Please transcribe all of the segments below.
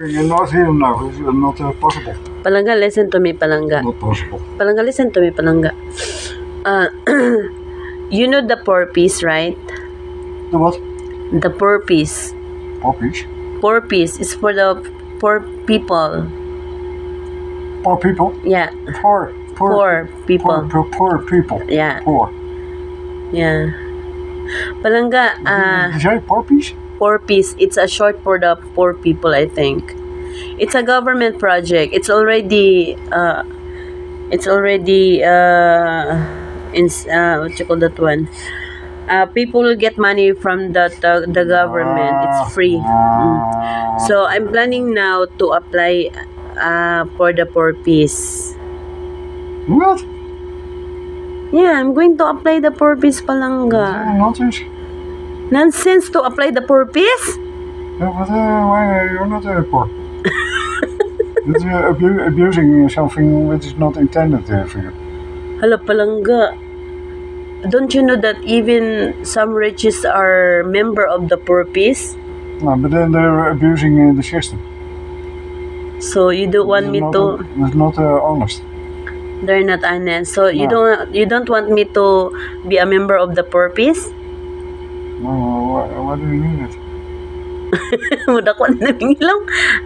You're not here now. It's not uh, possible. Palangga, listen to me, Palangga. Not possible. Palangga, listen to me, Palangga. Uh, you know the porpoise, right? The what? The porpoise. Poppies. Porpoise is for the poor people. Poor people. Yeah, Poor. Poor. poor people. Poor, poor, poor people. Yeah, Poor. yeah. Palangga, uh, Did you say poppies? porpoise, it's a short for the poor people, I think. It's a government project. It's already, uh, it's already, uh, in, uh, what you call that one? Uh, people will get money from the, the, the government. It's free. Mm. So I'm planning now to apply uh, for the porpoise. What? Yeah, I'm going to apply the porpoise palangga. Nonsense. Nonsense to apply the porpoise? Yeah, but uh, why you're not uh, poor? That's uh, abu- abusing something which is not intended uh, for you. Hala palangga. Don't you know that even some riches are member of the porpoise? No, but then they're abusing uh, the system. So you don't want me not, to It's not uh, honest. they're not honest. So you No. don't you don't want me to be a member of the porpoise? No, why, why do you need it? Muda ko na.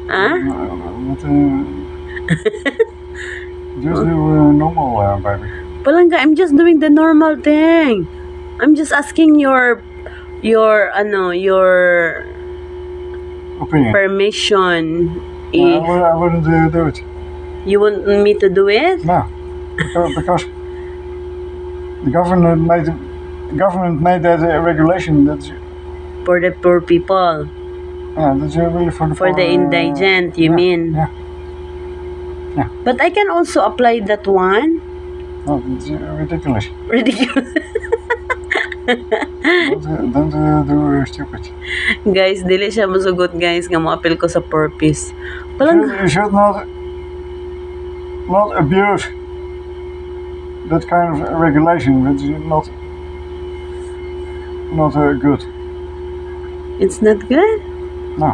Ah? Uh, but, uh, just do uh, normal, uh, baby. Palangga, I'm just doing the normal thing. I'm just asking your your ano, your Opinion. permission. I, If would, I wouldn't uh, do it. you want me to do it? No, because, because the government made the government made that uh, regulation. That's For the poor people. yeah, that's really for the For the poor, uh, indigent, you yeah, mean? Yeah, Yeah. But I can also apply that one. no, it's uh, ridiculous. Ridiculous. don't uh, don't uh, do stupid. guys, dili siya masugot guys nga mo appeal ko sa purpose. You, Palang, you should not not abuse that kind of regulation. Which is not not uh, good. it's not good. No,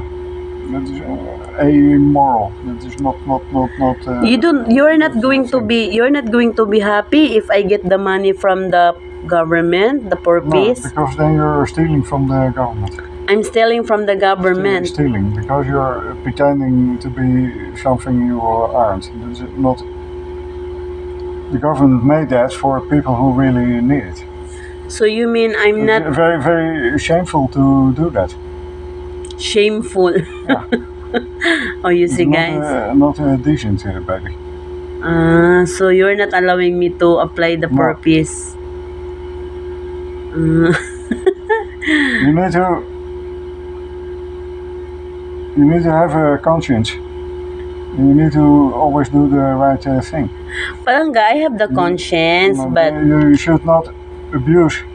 that is uh, amoral. That is not not not not. Uh, You don't you're not going to be you're not going to be happy if I get the money from the government, the purpose. no, because then you're stealing from the government. I'm stealing from the government. Stealing because you're pretending to be something you aren't. Not. The government made that for people who really need it. So you mean I'm It's not very very shameful to do that. shameful? Yeah. oh, you see It's guys. not, uh, not uh, decent, uh, baby. Ah, so you're not allowing me to apply the No. purpose. Ah. You need to. You need to have a conscience. You need to always do the right uh, thing. Palangga, I have the conscience, No, but you should not abuse